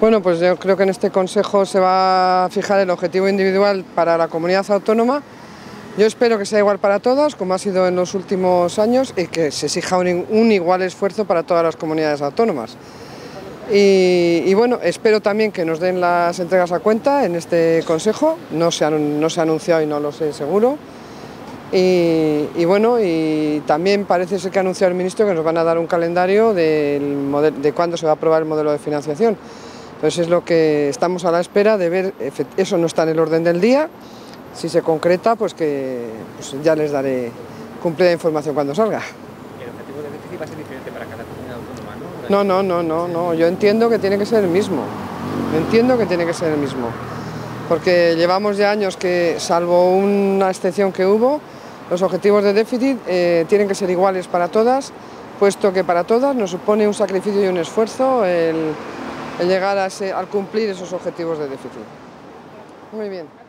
Bueno, pues yo creo que en este Consejo se va a fijar el objetivo individual para la comunidad autónoma. Yo espero que sea igual para todas, como ha sido en los últimos años, y que se exija un, igual esfuerzo para todas las comunidades autónomas. Y, bueno, espero también que nos den las entregas a cuenta en este Consejo, no se ha, no se ha anunciado y no lo sé seguro. Y, bueno, y también parece ser que ha anunciado el ministro que nos van a dar un calendario de cuándo se va a aprobar el modelo de financiación. Entonces es lo que estamos a la espera de ver, eso no está en el orden del día, si se concreta, pues que pues ya les daré cumplida información cuando salga. ¿El objetivo de déficit va a ser diferente para cada comunidad autónoma, no? No, no, no, no, yo entiendo que tiene que ser el mismo, entiendo que tiene que ser el mismo, porque llevamos ya años que, salvo una excepción que hubo, los objetivos de déficit eh, tienen que ser iguales para todas, puesto que para todas nos supone un sacrificio y un esfuerzo el llegar a, ese, al cumplir esos objetivos de déficit. Muy bien.